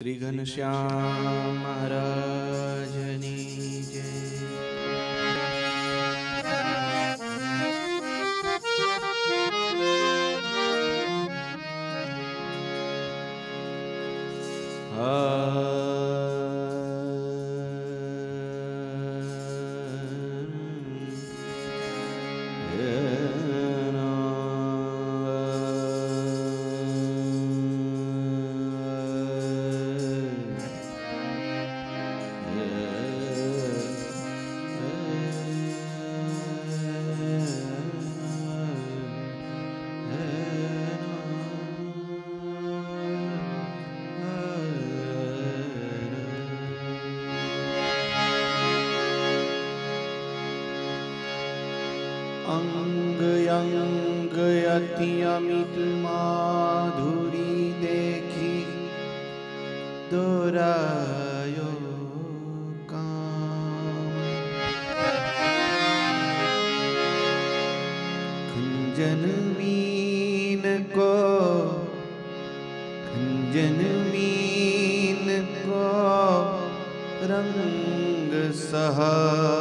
त्रिघनश्याम महाराज। अंग अंग यति अमित माधुरी देखी दोरायो खंजन मीन को, खंजन मीन को रंग सहा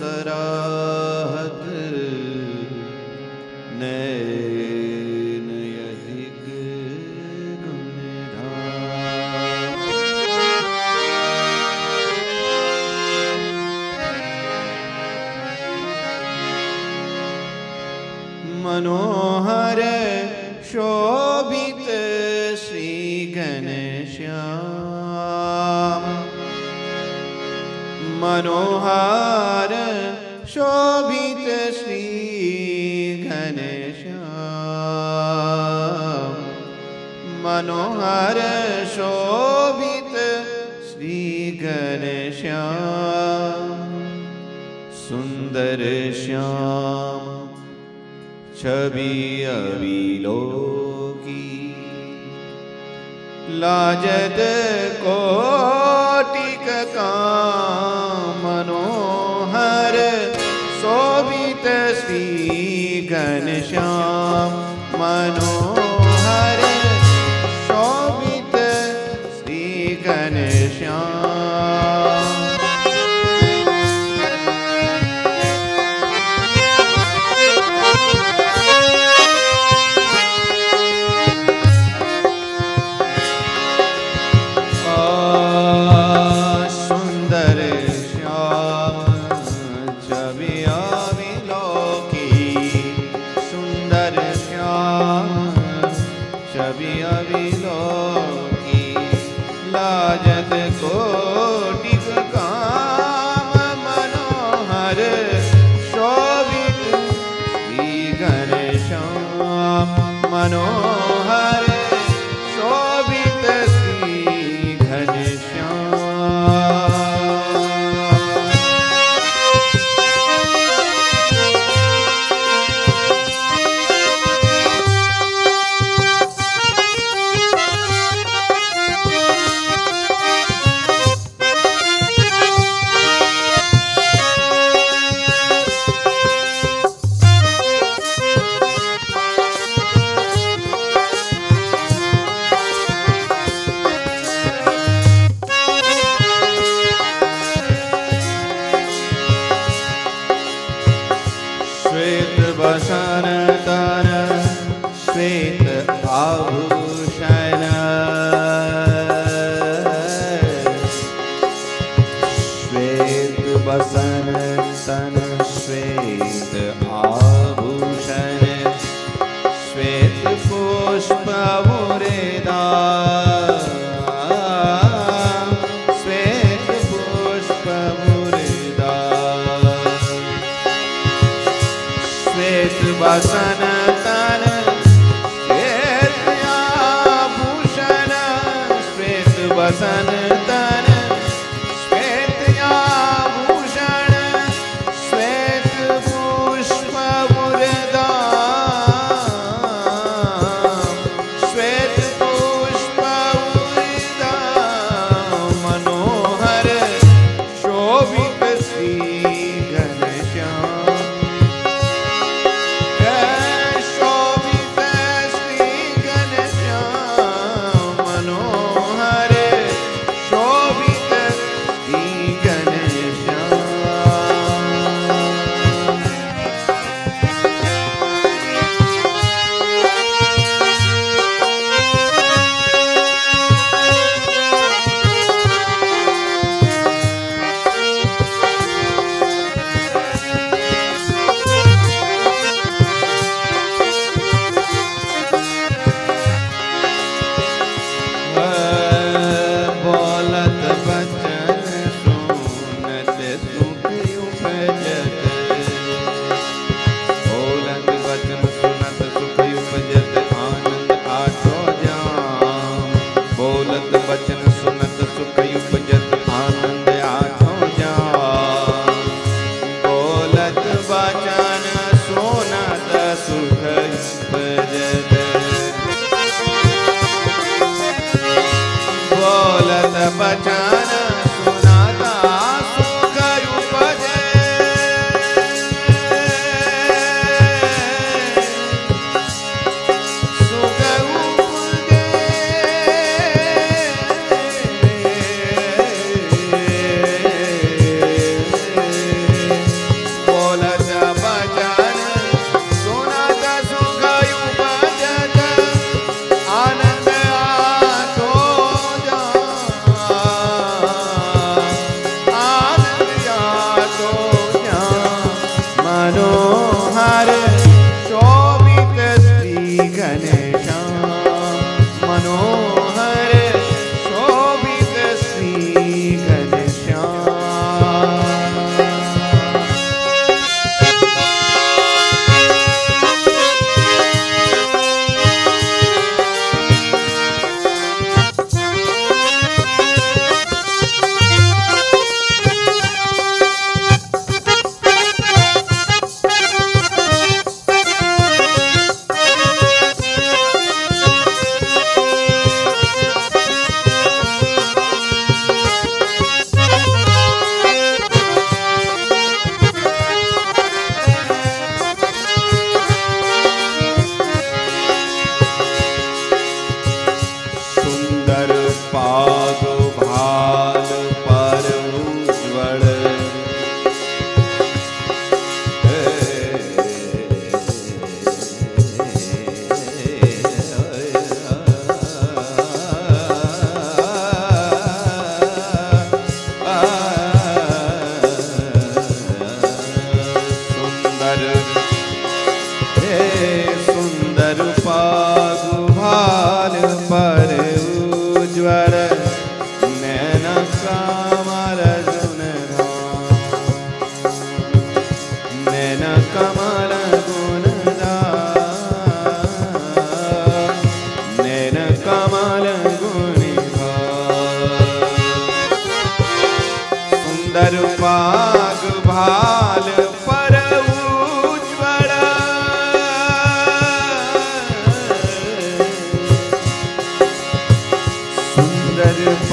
सराहत मनोहार, शोभित श्री घनश्याम। मनोहर, शोभित श्री घनश्याम। सुंदर श्याम, छवि अविलो की लाजत कोटिक का Ah non. प्रभुरेदा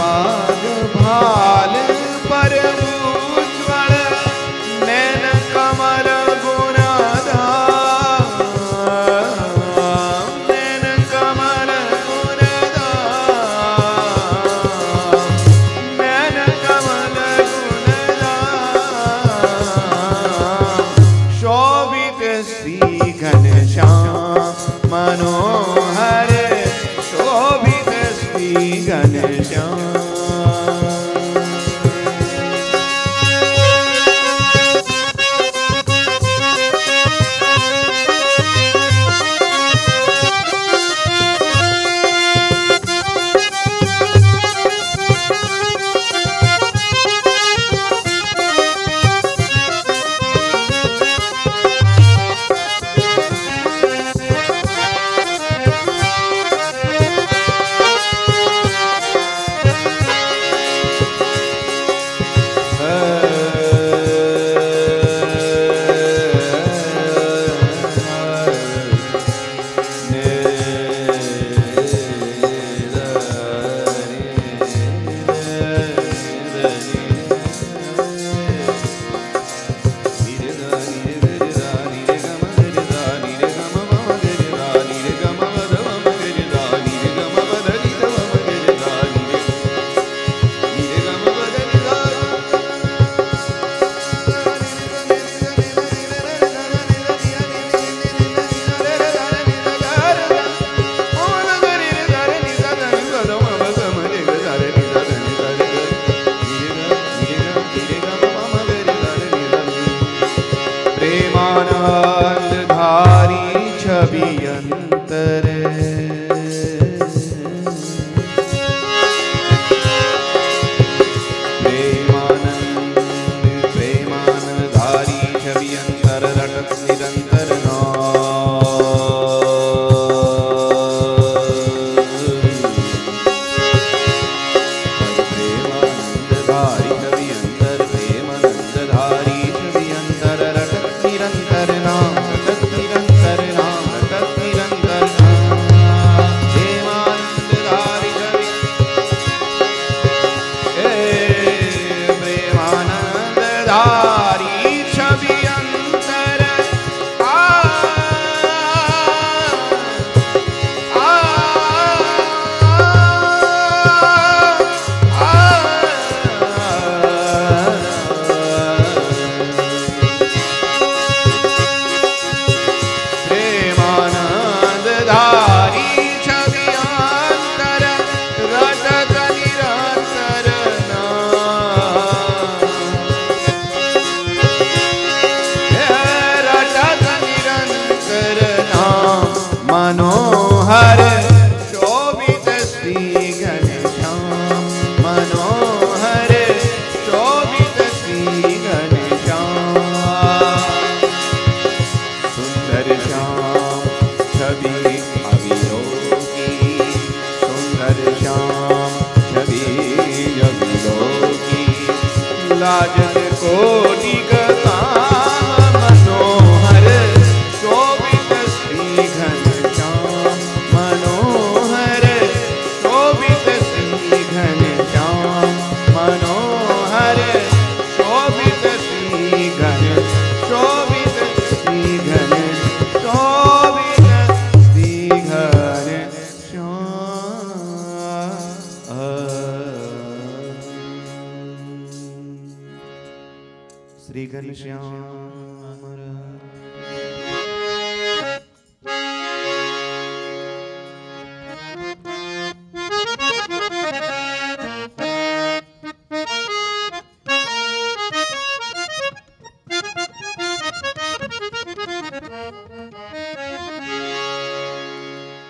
मा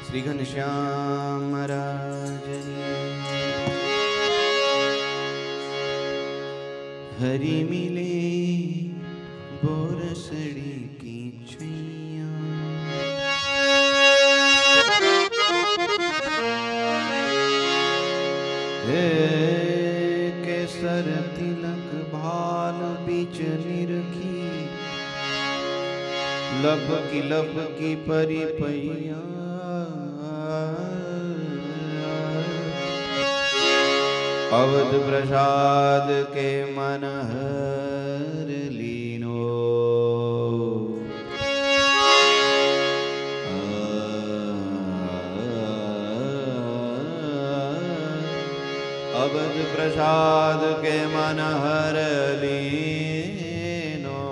श्री घनश्याम महाराज। हरि मिले बोरसड़ी की छैया केसर तिलक भाल बीच निरखी। लब की लप की परी पई अवध प्रसाद के मन हर लीनो। अवध प्रसाद के मन हर लीनो।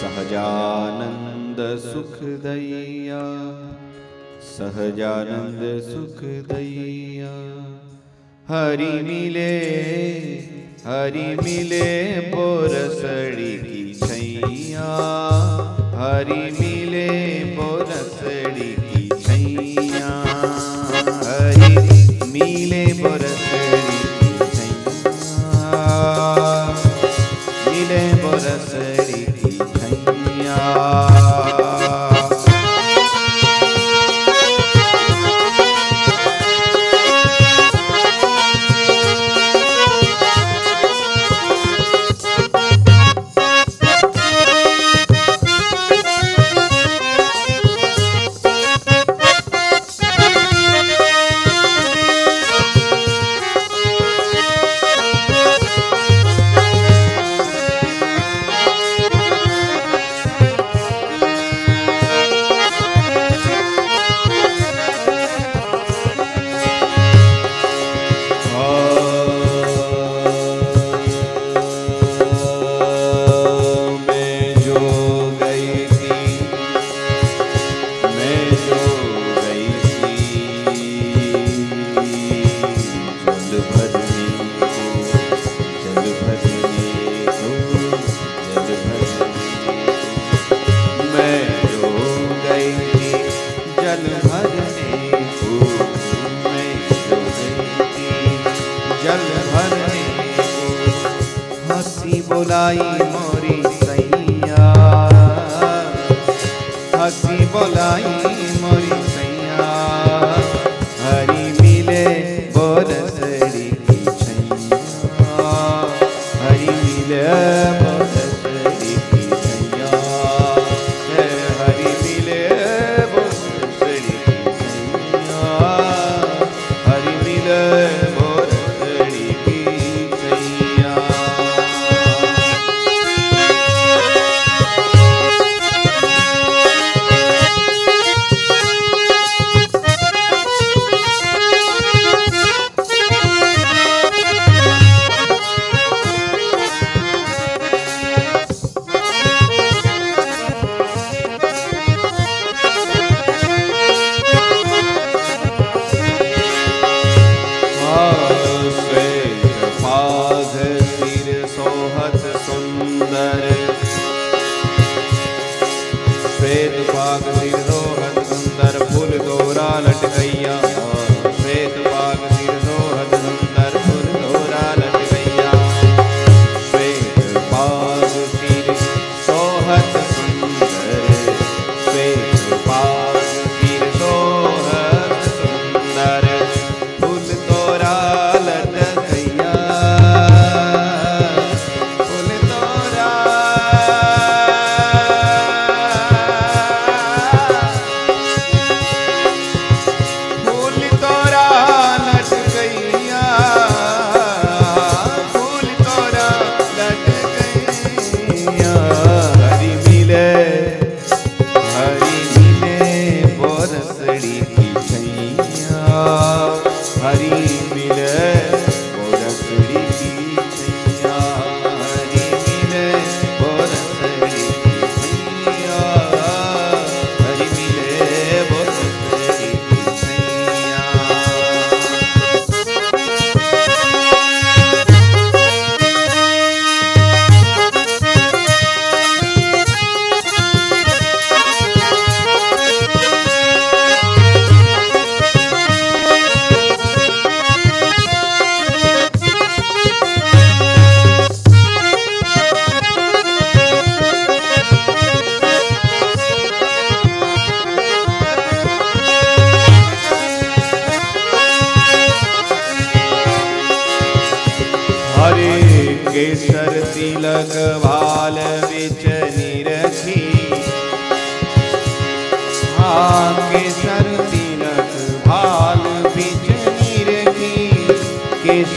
सहजानंद सुख दैया सहजानंद सुख दैया। हरि मिले हरि मिले बोरसड़ी की छैया। हरि मिले हसी बोलाई मोरी सैया।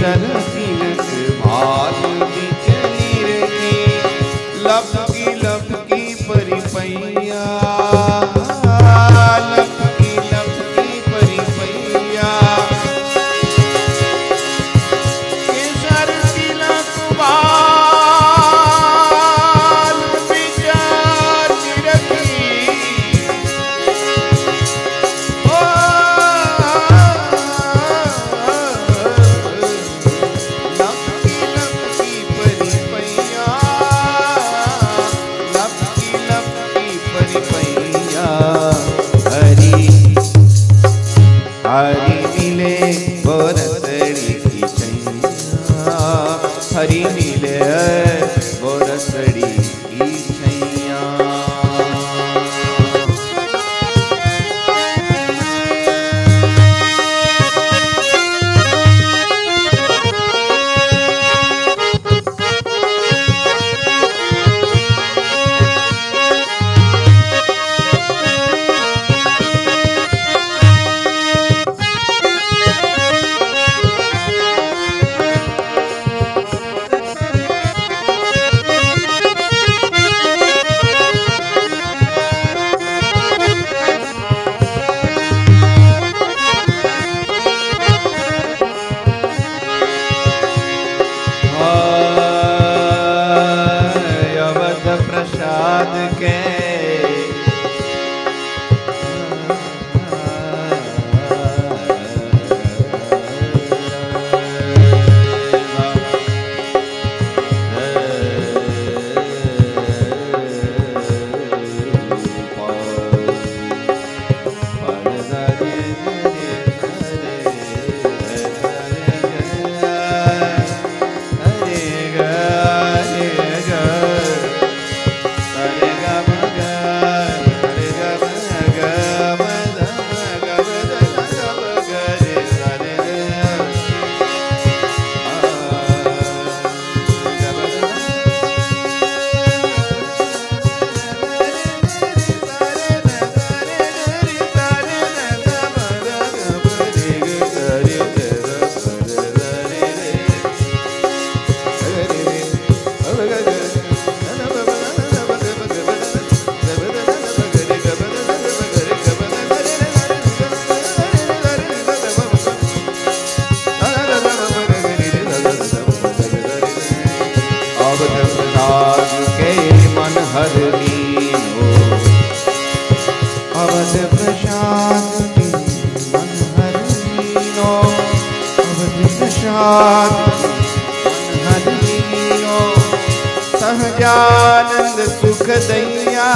चरसी भारती बोरसड़ी की छैया हरी नीले बोरसड़ी अवध प्रशांति मन हर लीनो अवध प्रशांति मन सहजानंद सुख दैया